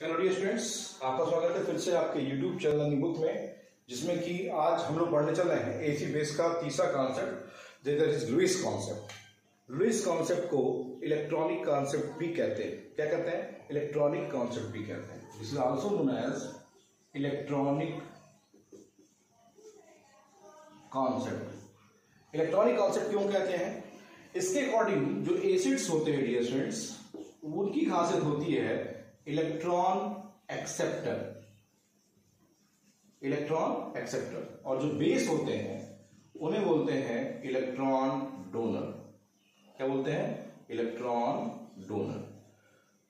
Hello dear students आपका स्वागत है फिर से आपके यूट्यूब चैनल बुक में, जिसमें कि आज हम लोग पढ़ने चल रहे हैं एसी बेस का तीसरा concept that is Lewis concept Lewis concept को इलेक्ट्रॉनिक कॉन्सेप्ट भी कहते हैं। क्या कहते हैं? इलेक्ट्रॉनिक कॉन्सेप्ट भी कहते हैं। Is also known as electronic concept electronic concept क्यों कहते हैं? इसके अकॉर्डिंग जो एसिड्स होते हैं डियर स्टूडेंट्स उनकी खासियत होती है इलेक्ट्रॉन एक्सेप्टर। Electron acceptor. और जो बेस होते हैं, उन्हें बोलते हैं इलेक्ट्रॉन डोनर। क्या बोलते हैं? Electron donor.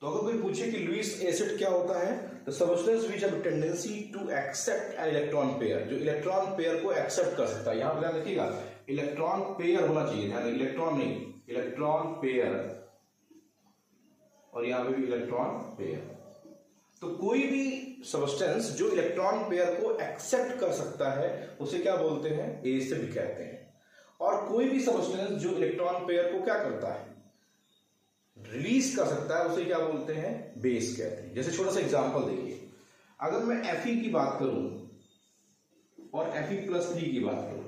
तो अगर कोई पूछे कि लुइस एसिड क्या होता है तो substance which have tendency to accept an electron pair जो इलेक्ट्रॉन पेयर को एक्सेप्ट कर सकता है। यहाँ पर ध्यान रखिएगा इलेक्ट्रॉन पेयर होना चाहिए, ध्यान इलेक्ट्रॉन नहीं इलेक्ट्रॉन पेयर और यहाँ पे भी इलेक्ट्रॉन पेयर तो कोई भी सबस्टेंस जो इलेक्ट्रॉन पेयर को एक्सेप्ट कर सकता है, उसे क्या बोलते हैं? एसिड कहते हैं। और कोई भी सबस्टेंस जो इलेक्ट्रॉन पेयर को क्या करता है? रिलीज़ कर सकता है, उसे क्या बोलते हैं? बेस कहते हैं। जैसे छोटा सा एग्ज़ाम्पल देखिए। अगर मैं एफ़ की बात करूँ और एफ़ प्लस थ्री की बात करूँ,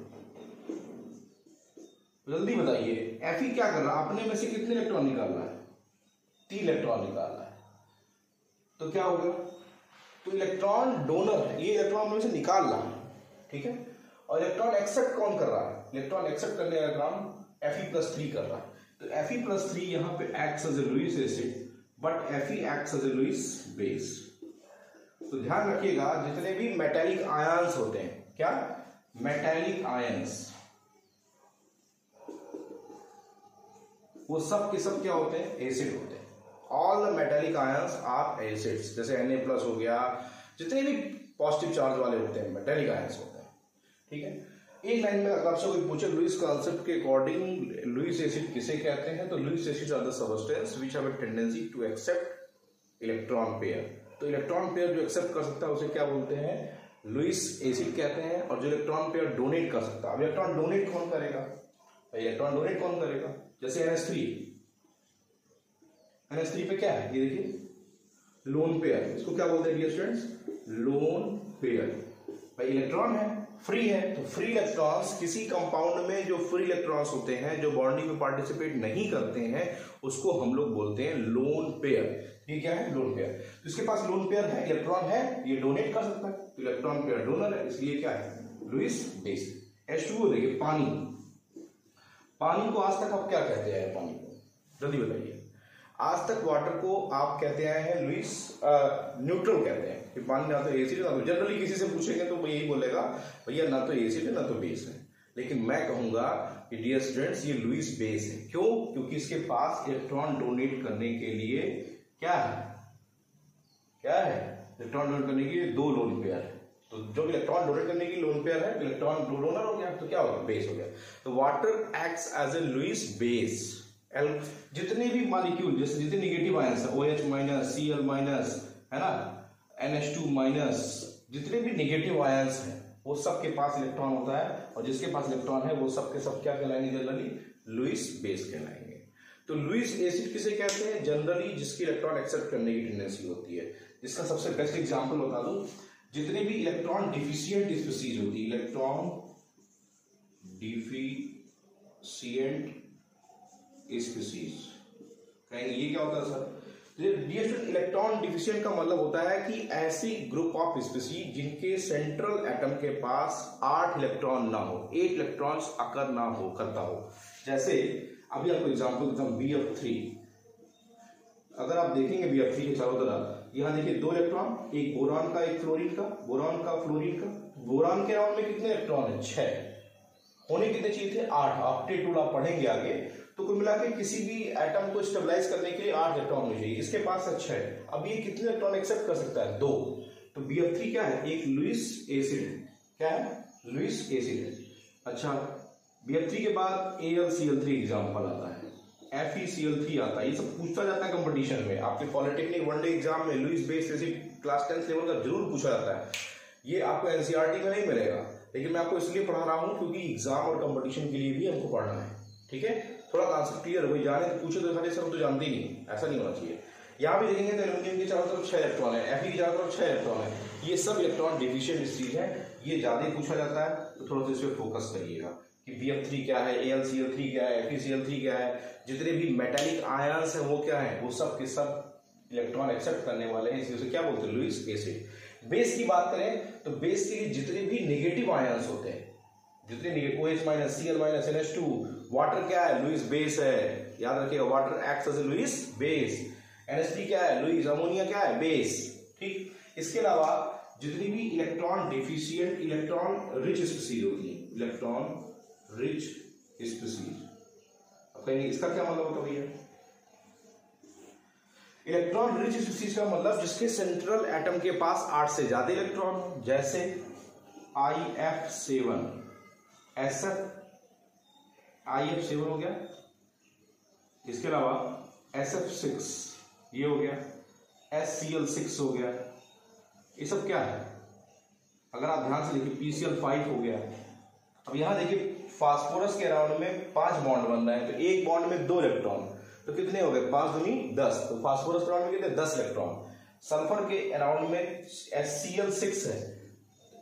जल्दी बताइए एफ़ क्या कर रहा है? अपने में से कितने इलेक्ट्रॉन निकाल रहा है? तीन इलेक्ट्रॉन निकालना है। तो क्या हो गया तो इलेक्ट्रॉन डोनर है। ये इलेक्ट्रॉन में से निकाल रहा है, ठीक है? और इलेक्ट्रॉन एक्सेप्ट कौन कर रहा है? इलेक्ट्रॉन एक्सेप्ट करने का काम एफ़ ई प्लस थ्री कर रहा है। तो एफ़ ई प्लस थ्री यहाँ पे X as a Lewis acid but F E X as a Lewis base तो ध्यान रखिएगा, जितने भी मेटेलिक आयंस होते हैं, क्या? मेटेलिक आयंस वो सब के सब क्या होते हैं? एसिड होते हैं। All the metallic ions are acids जैसे एन प्लस हो गया, जितने भी पॉजिटिव चार्ज वाले होते हैं मेटेलिक आयंस होते हैं, ठीक है? एक लाइन में अगर आपसे कोई पूछे लुइस कॉन्सेप्ट के अकॉर्डिंग लुइस एसिड किसे कहते हैं? तो Lewis acid are the substance which have a tendency to accept electron pair तो इलेक्ट्रॉन पेयर जो एक्सेप्ट कर सकता है, उसे क्या बोलते हैं? लुइस एसिड कहते हैं, और जो इलेक्ट्रॉन पेयर डोनेट कर सकता है। अब इलेक्ट्रॉन डोनेट कौन करेगा? इलेक्ट्रॉन डोनेट कौन करेगा? जैसे एन एनएस थ्री पे क्या है? ये देखिए लोन पेयर इसको क्या बोलते हैं डियर स्टूडेंट्स लोन पेयर भाई इलेक्ट्रॉन है फ्री है तो फ्री इलेक्ट्रॉन्स किसी कंपाउंड में जो फ्री इलेक्ट्रॉन्स होते हैं, जो बॉन्डिंग में पार्टिसिपेट नहीं करते हैं, उसको हम लोग बोलते हैं लोन पेयर ये क्या है? लोन पेयर तो इसके पास लोन पेयर है इलेक्ट्रॉन है, ये डोनेट कर सकता है. तो इलेक्ट्रॉन पेयर डोनर है, इसलिए क्या है? लुइस बेस एच टू देखिए, पानी. पानी को आज तक आप क्या कहते हैं, पानी को? जल्दी बताइए. आज तक वाटर को आप कहते आए हैं लुइस न्यूट्रल कहते हैं। कि पानी ना तो एसिड ना तो जनरली किसी से पूछेंगे तो यही बोलेगा, भैया, ना तो एसिड है ना तो बेस है। लेकिन मैं कहूँगा कि डियर स्टूडेंट्स ये लुइस बेस है। क्यों? क्योंकि इसके पास इलेक्ट्रॉन डोनेट करने के लिए क्या है? क्या है? इलेक्ट्रॉन डोनेट करने के लिए दो लोन पेयर है। तो जो इलेक्ट्रॉन डोनेट करने की लोन पेयर है इलेक्ट्रॉन डोनर हो गया तो क्या हो गया? बेस हो गया। तो water acts as a Lewis base L जितने भी मालिक्यूल जैसे, जितने निगेटिव आयंस है O H minus C L minus है ना? एन एच टू माइनस जितने भी निगेटिव आयंस है, वो सबके पास इलेक्ट्रॉन होता है और जिसके पास इलेक्ट्रॉन है, वो सबके सब क्या कहलाएँगे जनरली लुइस बेस कहलाएँगे। तो लुइस एसिड किसे कहते हैं? जनरली जिसकी इलेक्ट्रॉन एक्सेप्ट करने की टेंडेंसी होती है। जिसका सबसे बेस्ट एग्जांपल बता दूँ। जितने भी इलेक्ट्रॉन डिफिशियंट स्पीसीज होती है इलेक्ट्रॉन डिफिशियंट स्पीसीज कहेंगे ये क्या होता है सर? इलेक्ट्रॉन डिफिशियंट का मतलब होता है कि ऐसी ग्रुप ऑफ़ स्पीसीज जिनके सेंट्रल एटम के पास आठ इलेक्ट्रॉन ना हो एट इलेक्ट्रॉन्स अकर ना हो, करता हो। जैसे, अभी आपको एग्जांपल देता हूँ बी एफ़ थ्री अगर आप देखेंगे बी एफ़ थ्री के चारों तरफ़, यहाँ देखिए दो इलेक्ट्रॉन एक बोरान का, एक फ्लोरिन का। बोरान का फ्लोरिन का। बोरान के राउंड में कितने इलेक्ट्रॉन है? छह। होने कितने चाहिए थे? आठ। आप पढ़ेंगे आगे। तो कुल मिला किसी भी एटम को स्टेबलाइज करने के लिए आठ इलेक्ट्रॉन होने चाहिए। इसके पास अच्छा है अब ये कितने इलेक्ट्रॉन एक्सेप्ट कर सकता है? दो। तो बी एफ़ थ्री क्या है? एक लुइस एसिड है। क्या है? लुइस एसिड है। अच्छा बी एफ़ थ्री के बाद A L C L three example आता है। F E C L three आता है। ये सब पूछा जाता है कंपटीशन में। आपके पॉलिटेक्निक वनडे एग्ज़ाम में Lewis base acid class tenth level का ज़रूर पूछा जाता है। ये आपको एनसीआरटी e में नहीं मिलेगा। लेकिन मैं आपको इसलिए पढ़ा रहा हूँ क्योंकि एग्ज़ाम और कंपटीशन के लिए भी हमको पढ़ना है। ठीक है? थोड़ा कॉन्सेप्ट क्लियर हो जाने तो पूछे तो सारे सब तो जानते ही नहीं ऐसा नहीं होना चाहिए। यहाँ भी देखेंगे तो एल्यूमिनियम के चारों तरफ़ छह इलेक्ट्रॉन है एफ़ की चारों तरफ़ छह इलेक्ट्रॉन है। ये सब इलेक्ट्रॉन डिफिशियंट चीज़ है, ये ज़्यादा पूछा जाता है तो थोड़ा सा इस पर फोकस करिएगा कि बी एफ़ थ्री क्या है A L C L three क्या है एफ़ सी एल थ्री क्या है, जितने भी मेटेलिक आयन्स है वो क्या है? वो सब के सब इलेक्ट्रॉन एक्सेप्ट करने वाले हैं इसलिए क्या बोलते हैं? लुइस एसिड बेस की बात करें तो बेस के लिए जितने भी निगेटिव आयन्स होते हैं, जितने negative O H minus C L minus N H two water क्या है? लुइस बेस है। याद रखिएगा water act as Lewis base NSP क्या है? लुइस अमोनिया क्या है? बेस ठीक? इसके अलावा जितनी भी electron deficient electron rich species होती है इलेक्ट्रॉन रिच स्पीसीज अब कहेंगे, इसका क्या मतलब होता भैया? इलेक्ट्रॉन रिच स्पीसीज का मतलब जिसके सेंट्रल एटम के पास आठ से ज़्यादा इलेक्ट्रॉन जैसे I F seven S F I F seven हो गया। इसके अलावा एस एफ़ सिक्स, ये हो गया। एस सी एल सिक्स हो गया। ये सब क्या है? अगर आप ध्यान से देखिए, पी सी एल फाइव हो गया। अब यहाँ देखिए, फास्फोरस के अराउंड में पाँच बॉन्ड बन रहे हैं। तो एक बॉन्ड में दो इलेक्ट्रॉन। तो कितने हो गए? पाँच दुनी दस। तो फास्फोरस के अराउंड में कितने? दस इलेक्ट्रॉन। सल्फ़र के अराउंड में एस सी एल सिक्स है।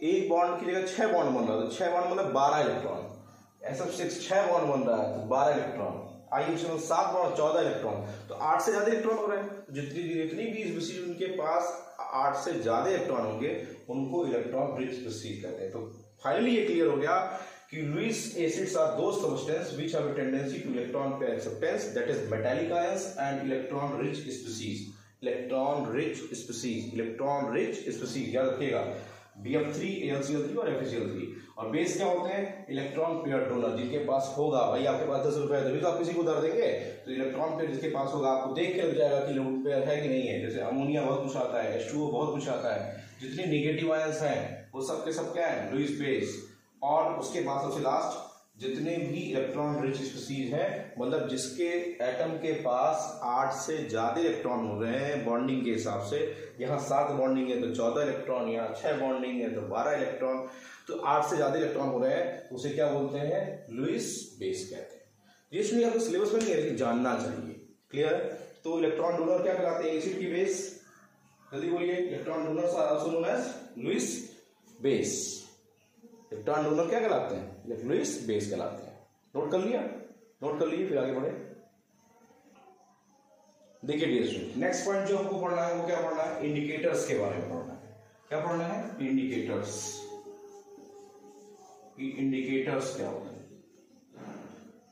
एक बॉन्ड की जगह छह बॉन्ड बन रहा है। तो छह बॉन्ड मतलब बारह इलेक्ट्रॉन। एसएफ सिक्स छह बॉन्ड बन रहा है तो बारह इलेक्ट्रॉन आई एच सात बॉन्ड चौदह इलेक्ट्रॉन तो आठ से ज़्यादा इलेक्ट्रॉन हो रहे हैं। तो जितनी जितनी भी इस उनके पास आठ से ज़्यादा इलेक्ट्रॉन होंगे, उनको इलेक्ट्रॉन रिच प्रोसीड कर रहे हैं। तो फाइनली ये क्लियर हो गया कि Lewis acids are those substance which have a tendency to electron pair acceptance that is metallic ions and electron rich species electron rich species electron rich species याद रखिएगा। बीएफ3 एलसीएल3 और एफसीएल3 और बेस क्या होते हैं? इलेक्ट्रॉन पेयर डोनर जिनके पास होगा। भाई, आपके पास दस रुपए तभी तो आप किसी को उधार देंगे। तो इलेक्ट्रॉन पेयर जिसके पास होगा, आपको देख के लग जाएगा कि लोड पेयर है कि नहीं है। जैसे अमोनिया बहुत कुछ आता है एच बहुत कुछ आता है। जितने निगेटिव आयंस हैं, वो सब के सब क्या है? लुइस बेस और उसके बाद सबसे लास्ट जितने भी इलेक्ट्रॉन रिच स्पीसीज है मतलब जिसके एटम के पास आठ से ज़्यादा इलेक्ट्रॉन हो रहे हैं बॉन्डिंग के हिसाब से, यहाँ सात बॉन्डिंग है तो चौदह इलेक्ट्रॉन यहाँ छह बॉन्डिंग है तो बारह इलेक्ट्रॉन तो आठ से ज़्यादा इलेक्ट्रॉन हो रहे हैं तो उसे क्या बोलते हैं? लुइस बेस कहते हैं। ये सुनिए, आपको सिलेबस में नहीं है, लेकिन जानना चाहिए। क्लियर तो इलेक्ट्रॉन डोनर क्या कहलाते हैं? एसिड की बेस जल्दी बोलिए। Electron donor Lewis base electron donor क्या कहलाते हैं? लुइस बेस कहलाते हैं। नोट कर लिया? नोट कर लीजिए फिर आगे बढ़े। देखिए स्टूडेंट नेक्स्ट पॉइंट जो हमको पढ़ना है, वो क्या पढ़ना है? इंडिकेटर्स के बारे में पढ़ना है। क्या पढ़ना है? इंडिकेटर्स इंडिकेटर्स क्या होते हैं?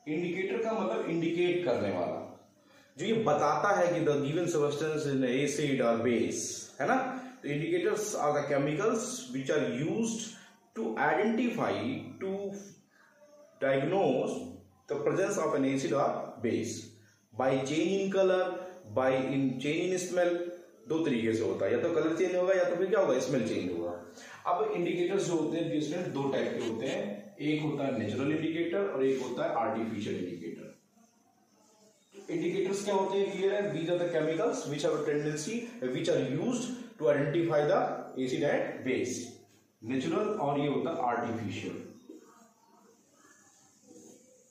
इंडिकेटर का मतलब इंडिकेट करने वाला। जो ये बताता है कि the given substance in acid और बेस है ना? तो indicators are the chemicals which are used to identify to diagnose the presence of an acid or base. By change in color, by in change in smell. दो तरीके से होता है। या तो कलर चेंज होगा या तो फिर क्या होगा? स्मेल चेंज होगा। अब इंडिकेटर्स जो होते हैं दो टाइप के होते हैं। एक होता है नेचुरल इंडिकेटर और एक होता है आर्टिफिशियल इंडिकेटर इंडिकेटर्स क्या होते हैं? क्लियर है? The chemicals which have tendency which are used to identify the acid and base natural और ये होता है आर्टिफिशियल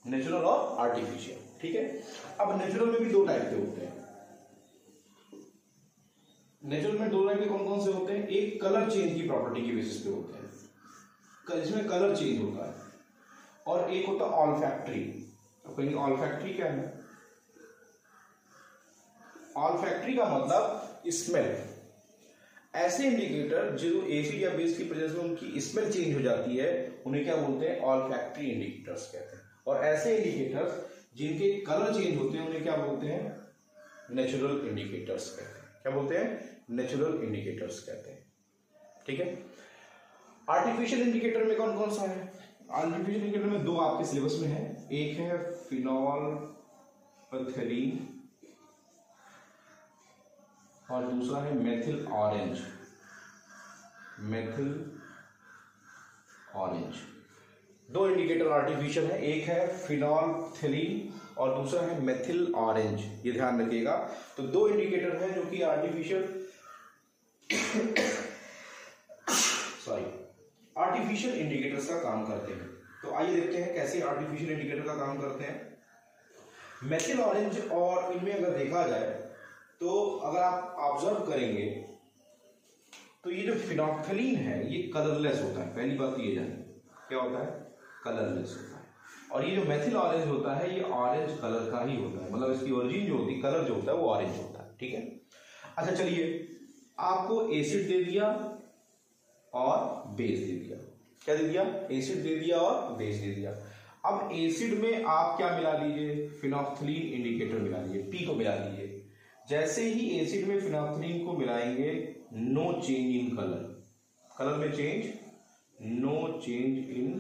नेचुरल और आर्टिफिशियल ठीक है? अब नेचुरल में भी दो टाइप के होते हैं। नेचुरल में दो के कौन कौन से होते हैं? एक कलर चेंज की प्रॉपर्टी की बेसिस पे होते हैं। जिसमें कलर चेंज होता है। और एक होता ऑल फैक्ट्री तो कहेंगे ऑल फैक्ट्री क्या है? ऑल फैक्ट्री का मतलब स्मेल ऐसे इंडिकेटर जो एसिड या बेस की प्रेजेंस में उनकी स्मेल चेंज हो जाती है, उन्हें क्या बोलते हैं? ऑल फैक्ट्री इंडिकेटर्स कहते हैं। और ऐसे इंडिकेटर्स जिनके कलर चेंज होते हैं, उन्हें क्या बोलते हैं? नेचुरल इंडिकेटर्स कहते हैं। क्या बोलते हैं? नेचुरल इंडिकेटर्स कहते हैं। ठीक है? आर्टिफिशियल इंडिकेटर में कौन कौन सा है? आर्टिफिशियल इंडिकेटर में दो आपके सिलेबस में है। एक है फिनॉल पथरीन और दूसरा है मेथिल ऑरेंज मेथिल ऑरेंज दो इंडिकेटर आर्टिफिशियल है। एक है फिनॉल थेलीन और दूसरा है मेथिल ऑरेंज ये ध्यान रखिएगा। तो दो इंडिकेटर है जो कि आर्टिफिशियल सॉरी आर्टिफिशियल इंडिकेटर्स का काम करते हैं। तो आइए देखते हैं कैसे आर्टिफिशियल इंडिकेटर का काम करते हैं। मेथिल ऑरेंज और इनमें अगर देखा जाए तो अगर आप ऑब्ज़र्व करेंगे तो ये जो फिनोक्थलीन है, ये कलरलेस होता है। पहली बात तो ये जाने। क्या होता है? कलरलेस होता है। और ये जो मेथिल ऑरेंज होता है, ये ऑरेंज कलर का ही होता है। मतलब इसकी ओरिजिन जो होती है कलर जो होता है, वो ऑरेंज होता है। ठीक है? अच्छा चलिए। आपको एसिड दे दिया और बेस दे दिया। क्या दे दिया? एसिड दे दिया और बेस दे दिया। अब एसिड में आप क्या मिला दीजिए? फिनोफ्थलीन इंडिकेटर मिला दीजिए पी को मिला दीजिए। जैसे ही एसिड में फिनोफ्थलीन को मिलाएँगे no change in colour colour में change no change in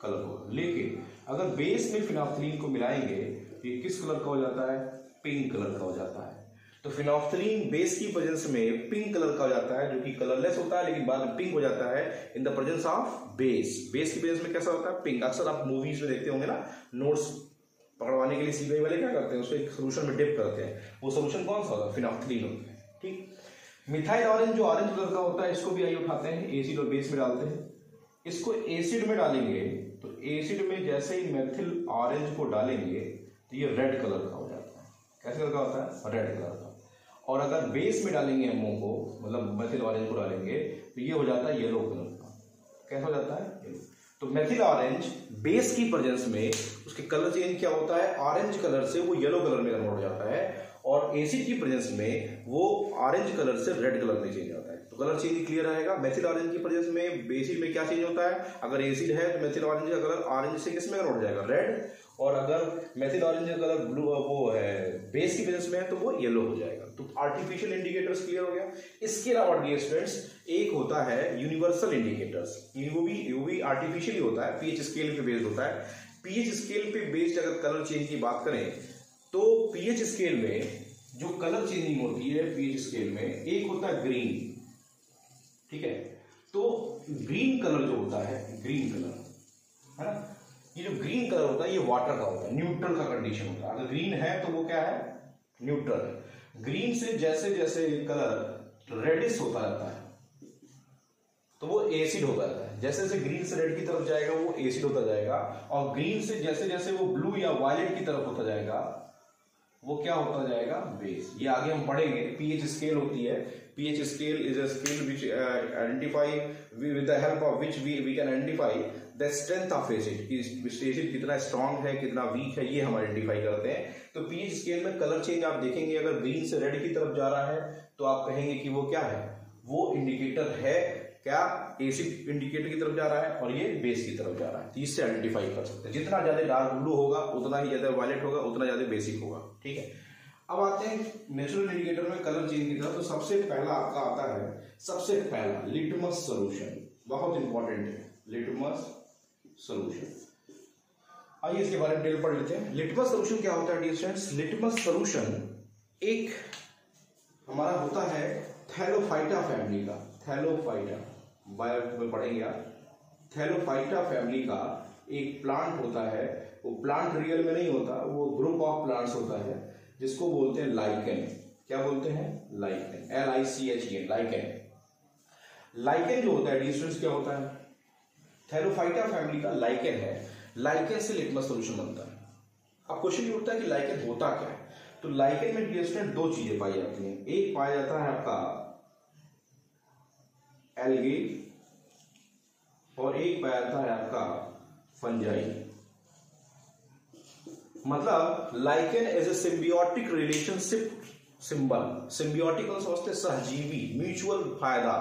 colour होगा। लेकिन अगर बेस में फिनोफ्थलीन को मिलाएँगे तो ये किस कलर का हो जाता है? पिंक कलर का हो जाता है। तो फिनोफ्थलीन बेस की प्रेजेंस में पिंक कलर का हो जाता है, जो कि कलरलेस होता है, लेकिन बाद में पिंक हो जाता है in the presence of base base की प्रेजेंस में कैसा होता है? पिंक अक्सर आप मूवीज़ में देखते होंगे ना नोट्स पकड़वाने के लिए सीबीआई वाले क्या करते हैं? उसको एक सोल्यूशन में डिप करते हैं। वो सोल्यूशन कौन सा होता है? फिनोफ्थलीन होता है। ठीक? मिथाइल ऑरेंज जो ऑरेंज कलर का होता है, इसको भी आई उठाते हैं। एसिड और बेस में डालते हैं। इसको एसिड में डालेंगे तो एसिड में जैसे ही मेथिल ऑरेंज को डालेंगे तो ये रेड कलर का हो जाता है। कैसे कलर का होता है? रेड कलर और अगर बेस में डालेंगे एमओ को मतलब मेथिल ऑरेंज को डालेंगे तो ये हो जाता है येलो कलर का। कैसा हो जाता है? येलो तो मेथिल ऑरेंज बेस की प्रेजेंस में, उसके कलर चेंज क्या होता है? ऑरेंज कलर से वो येलो कलर में कन्वर्ट हो जाता है और एसिड की प्रेजेंस में वो ऑरेंज कलर से रेड कलर में चेंज होता है। तो कलर चेंज क्लियर रहेगा मेथिल ऑरेंज की प्रेजेंस में बेसिड में क्या चेंज होता है? अगर एसिड है तो मेथिल ऑरेंज का कलर ऑरेंज से किसमें कन्वर्ट हो जाएगा? रेड और अगर मेथिल ऑरेंज का कलर ब्लू वो है बेस की प्रेजेंस में है तो वो येलो हो जाएगा। तो आर्टिफिशियल इंडिकेटर्स क्लियर हो गया। इसके अलावा डियर स्टूडेंट्स एक होता है यूनिवर्सल इंडिकेटर्स वो भी वो भी आर्टिफिशियल ही होता है पीएच स्केल पे बेस्ड होता है। पीएच स्केल पे बेस्ड अगर कलर चेंज की बात करें तो पीएच स्केल में जो कलर चेंजिंग होती है पीएच स्केल में, एक होता है ग्रीन ठीक है? तो ग्रीन कलर जो होता है ग्रीन कलर है ना? ये जो ग्रीन कलर होता है, ये वाटर का होता है न्यूट्रल का कंडीशन होता है। अगर ग्रीन है तो वो क्या है? न्यूट्रल है। ग्रीन से जैसे जैसे कलर रेडिस होता रहता है तो वो एसिड होता रहता है। जैसे जैसे ग्रीन से रेड की तरफ़ जाएगा, वो एसिड होता जाएगा, और ग्रीन से जैसे जैसे वो ब्लू या वायलेट की तरफ़ होता जाएगा वो क्या होता जाएगा? बेस ये आगे हम पढ़ेंगे पीएच स्केल होती है। PH scale is a scale which identify with the help of which we we can identify the strength of acid कि एसिड कितना स्ट्रांग है, कितना वीक है, ये हम आइडेंटिफाई करते हैं। तो पीएच स्केल में कलर चेंज आप देखेंगे, अगर ग्रीन से रेड की तरफ़ जा रहा है तो आप कहेंगे कि वो क्या है? वो इंडिकेटर है क्या? एसिड इंडिकेटर की तरफ़ जा रहा है और ये बेस की तरफ़ जा रहा है। तो इससे आइडेंटिफाई कर सकते हैं। जितना ज़्यादा डार्क ब्लू होगा, उतना ही ज़्यादा वायलेट होगा, उतना ज़्यादा बेसिक होगा। ठीक है? अब आते हैं नेचुरल इंडिकेटर में कलर चेंज की तरफ़। तो सबसे पहला आपका आता है, सबसे पहला लिटमस सोल्यूशन बहुत इंपॉर्टेंट है लिटमस सोल्यूशन आइए इसके बारे में डिटेल पढ़ लेते हैं। लिटमस सोल्यूशन क्या होता है डियर स्टूडेंट्स लिटमस सोल्यूशन एक हमारा होता है थैलोफाइटा फैमिली का। थैलोफाइटा बायो में पढ़ेंगे आप। थैलोफाइटा फैमिली का एक प्लांट होता है, वो प्लांट रियल में नहीं होता, वो ग्रुप ऑफ़ प्लांट्स होता है, जिसको बोलते हैं लाइकेन क्या बोलते हैं? Lichen L I C H N lichen lichen जो होता है डिस्टेंस क्या होता है? थैलोफाइटा फैमिली का लाइकेन है। लाइकेन से लिटमस सोल्यूशन बनता है। अब क्वेश्चन ये उठता है कि लाइकेन होता क्या है? तो लाइकन में डिस्टेंट दो चीज़ें पाई जाती हैं। एक पाया जाता है आपका एलगी और एक पाया था आपका फंजाई। मतलब lichen as a symbiotic relationship symbol symbiotical समझते सहजीवी म्यूचुअल फ़ायदा।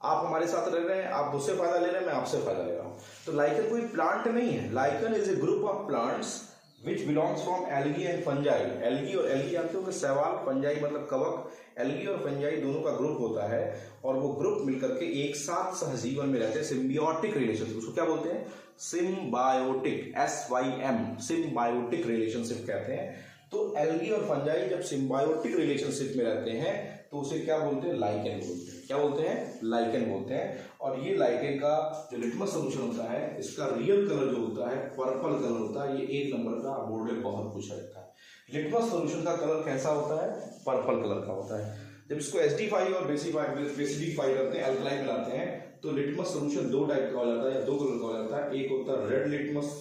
आप हमारे साथ रह रहे हैं, आप मुझसे फ़ायदा ले रहे हैं, मैं आपसे फ़ायदा ले रहा हूँ। तो लाइकन कोई प्लांट नहीं है। Lichen is a group of plants which belongs from algae and fungi algae और एलगी जानते हो सवाल फंजाई मतलब कवक एलगी और फंजाई दोनों का ग्रुप होता है और वो ग्रुप मिलकर के एक साथ सहजीवन में रहते हैं। सिम्बियोटिक रिलेशन उसको क्या बोलते हैं? Symbiotic S Y M symbiotic relationship कहते हैं। तो एलगी और फंजाई जब सिम्बायोटिक रिलेशनशिप में रहते हैं तो उसे क्या बोलते हैं? लाइकेन बोलते हैं। क्या बोलते हैं? लाइकेन बोलते हैं। और ये लाइकेन का जो लिटमस सोल्यूशन होता है, इसका रियल कलर जो होता है पर्पल कलर होता है, ये एक नंबर का बोर्ड में बहुत पूछा जाता है। लिटमस सोल्यूशन का कलर कैसा होता है? पर्पल कलर का होता है। जब इसको एसिडिफाई और बेसिफाई बेसिडिफाई करते हैं अल्कलाइन मिलाते हैं तो लिटमस सोल्यूशन दो टाइप का हो जाता है या दो कलर का हो जाता है। एक होता है रेड लिटमस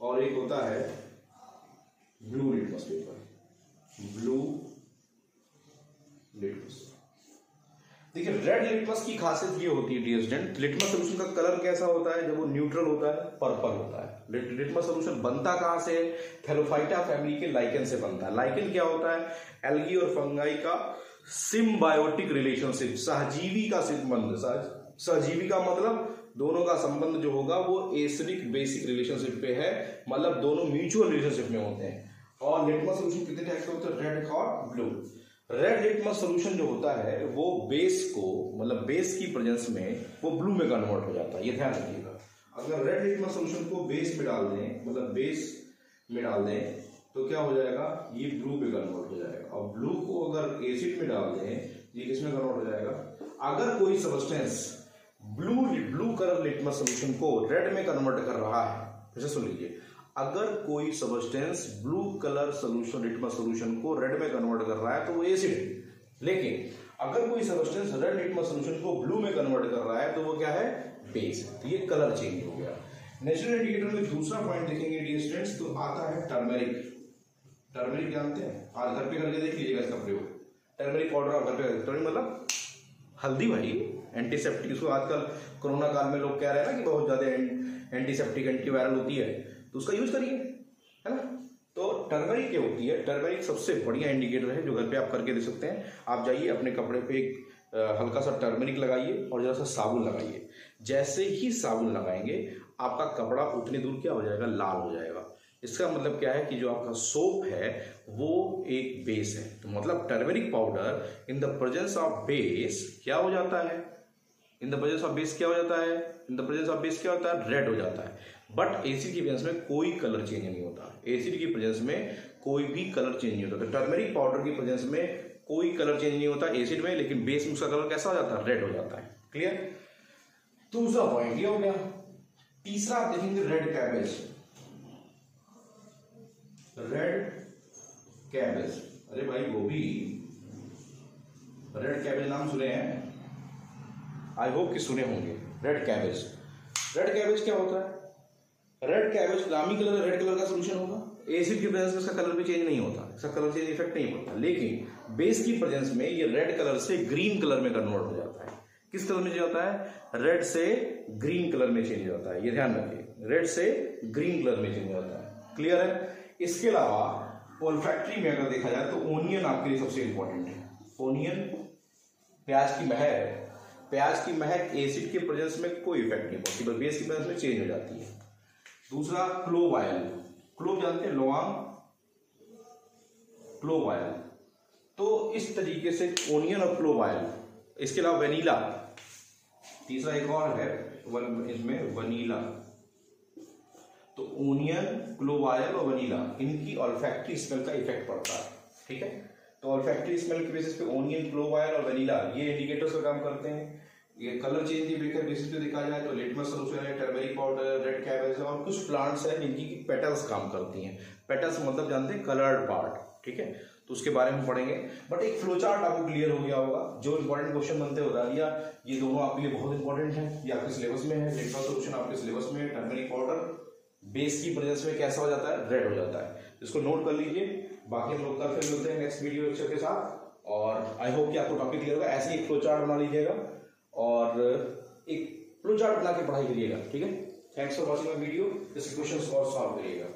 और एक होता है blue litmus paper blue litmus. देखिए रेड लिटमस की खासियत ये होती है डियर लिटमस सोल्यूशन का कलर कैसा होता है? जब वो न्यूट्रल होता है पर्पल होता है। लिटमस सोल्यूशन बनता कहाँ से? थेलोफाइटा फैमिली के लाइकन से बनता है। लाइकन क्या होता है? एल्गी और फंगाई का सिम्बायोटिक रिलेशनशिप सहजीवी का संबंध। सहजीवी का मतलब दोनों का संबंध जो होगा, वो एसिडिक बेसिक रिलेशनशिप पे है। मतलब दोनों म्यूचुअल रिलेशनशिप में होते हैं। और लिटमस सोल्यूशन कितने टाइप के होते हैं? रेड और ब्लू रेड लिटमस सोल्यूशन जो होता है, वो बेस को मतलब बेस की प्रेजेंस में वो ब्लू में कन्वर्ट हो जाता है, ये ध्यान रखिएगा। अगर रेड लिटमस सोल्यूशन को बेस में डाल दें मतलब बेस में डाल दें तो क्या हो जाएगा? ये ब्लू में कन्वर्ट हो जाएगा। और ब्लू को अगर एसिड में डाल दें, ये किसमें कन्वर्ट हो जाएगा? अगर कोई substance blue blue colour litmus solution को रेड में कन्वर्ट कर रहा है फिर सुन लीजिए। अगर कोई substance blue colour solution litmus solution को रेड में कन्वर्ट कर रहा है तो वो एसिड है। लेकिन अगर कोई सबस्टेंस रेड लिटमस सोल्यूशन को ब्लू में कन्वर्ट कर रहा है तो वो क्या है? बेस तो ये कलर चेंज हो गया। नेचुरल इंडिकेटर में दूसरा पॉइंट देखेंगे स्टूडेंट्स तो आता है टर्मेरिक टर्मेरिक जानते हैं? आज घर पे करके देख लीजिएगा इसका प्रयोग। टर्मेरिक पाउडर आप घर पे टर्मेरिक मतलब हल्दी भाई। एंटीसेप्टिक इसको आजकल कोरोना काल में लोग कह रहे हैं ना कि बहुत ज़्यादा एंटीसेप्टिक एंटीवायरल होती है। तो उसका यूज़ करिए, है ना? तो टर्मरिक क्या होती है? टर्मरिक सबसे बढ़िया इंडिकेटर है जो घर पे आप करके दे सकते हैं। आप जाइए अपने कपड़े पे एक हल्का सा टर्मरिक लगाइए और जरा सा साबुन लगाइए। जैसे ही साबुन लगाएँगे, आपका कपड़ा उतनी दूर क्या हो जाएगा? लाल हो जाएगा। इसका मतलब क्या है कि जो आपका सोप है, वो एक बेस है। तो मतलब turmeric powder in the presence of base क्या हो जाता है? In the presence of base क्या हो जाता है? In the presence of base क्या होता है? रेड हो जाता है। बट एसिड की प्रेजेंस में कोई कलर चेंज नहीं होता। एसिड की प्रेजेंस में कोई भी कलर चेंज नहीं होता। तो टर्मेरिक पाउडर की प्रेजेंस में कोई कलर चेंज नहीं होता एसिड में, लेकिन बेस में उसका कलर कैसा हो जाता है? रेड हो जाता है। क्लियर दूसरा पॉइंट ये हो गया। तीसरा आप देखेंगे रेड कैबेज रेड कैबेज अरे भाई, वो भी रेड कैबेज नाम सुने हैं। आई होप कि सुने होंगे। रेड कैबेज रेड कैबेज क्या होता है? रेड कैबेज नामी कलर रेड कलर का सोल्यूशन होगा। एसिड की प्रेजेंस में इसका कलर भी चेंज नहीं होता। इसका कलर चेंज इफ़ेक्ट नहीं होता। लेकिन बेस की प्रेजेंस में ये रेड कलर से ग्रीन कलर में कन्वर्ट हो जाता है। किस कलर में जाता है? रेड से ग्रीन कलर में चेंज हो जाता है। ये ध्यान रखिए। रेड से ग्रीन कलर में चेंज हो जाता है। क्लियर है? इसके अलावा ओल्फैक्ट्री में अगर देखा जाए तो ओनियन आपके लिए सबसे इंपॉर्टेंट है। ओनियन प्याज की महक। प्याज की महक एसिड के प्रेजेंस में कोई इफ़ेक्ट नहीं पॉसिबल बेस की प्रेजेंस में चेंज हो जाती है। दूसरा क्लोव ऑयल क्लोव जानते हैं? लोआंग क्लोव ऑयल तो इस तरीके से ओनियन और क्लोव ऑयल इसके अलावा वनीला तीसरा एक और है, वन इसमें वनीला तो ओनियन क्लोवायल और वनीला इनकी ऑल्फैक्ट्री स्मेल का इफ़ेक्ट पड़ता है, ठीक है? तो ऑल्फैक्ट्री स्मेल के बेसिस पे ओनियन क्लोवायल और वनीला ये इंडिकेटर्स का काम करते हैं। ये कलर चेंज के बेकर बेसिस पे देखा जाए तो लिटमस सोल्यूशन है टर्मेरिक पाउडर रेड कैबेज और कुछ प्लांट्स हैं जिनकी पेटल्स काम करती हैं। पेटल्स मतलब जानते हैं कलर्ड पार्ट ठीक है? तो उसके बारे में पढ़ेंगे। बट एक फ्लो चार्ट आपको क्लियर हो गया होगा। जो इंपॉर्टेंट क्वेश्चन बनते बता दिया। ये दोनों आपके लिए बहुत इंपॉर्टेंट है। ये आपके सिलेबस में है। लिटमस सोल्यूशन आपके सिलेबस में है। टर्मेरिक पाउडर बेस की प्रेजेंस में कैसा हो जाता है? रेड हो जाता है। इसको नोट कर लीजिए। बाकी हम लोग कल फिर मिलते हैं नेक्स्ट वीडियो लेक्चर के साथ। और आई होप कि आपको टॉपिक क्लियर होगा। ऐसे एक फ्लो चार्ट बना लीजिएगा। और एक फ्लो बना के पढ़ाई करिएगा, ठीक है? Thanks for watching my video इस क्वेश्चन और सॉल्व करिएगा।